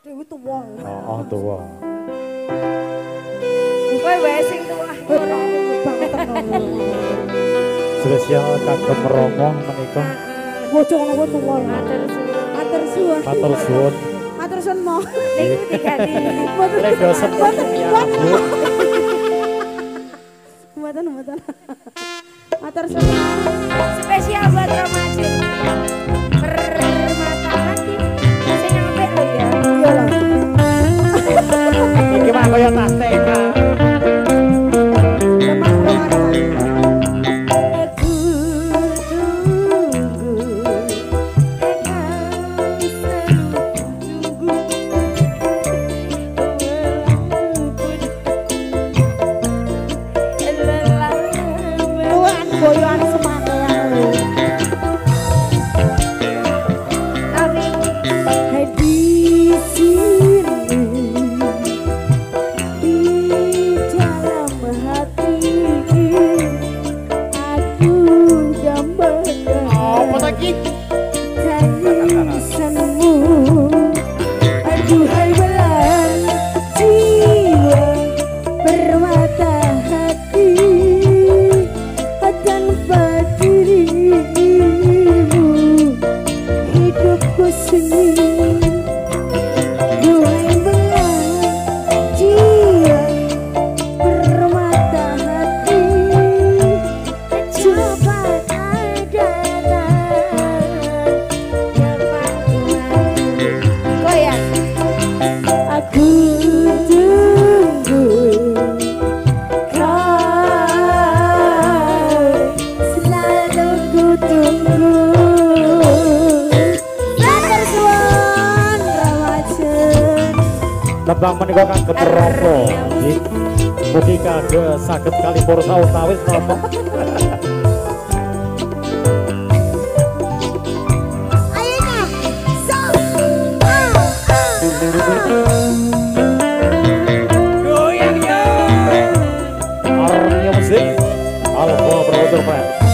Dewi tuwa. Heeh, oh, oh, tuwa. Kowe wae sing tuwa. Selesya kagem romong menika. Bojo ngono tuwa. Matur suwun. Matur suwun. Matur suwun. Matur suwun mau, Niku tiga Matur suwun. Mboten mboten. Matur suwun. Spesial buat Romaji. tembang menika kang ketropo nggih mugi kagem saged kalipur sawetawis napa Alfa Brother Band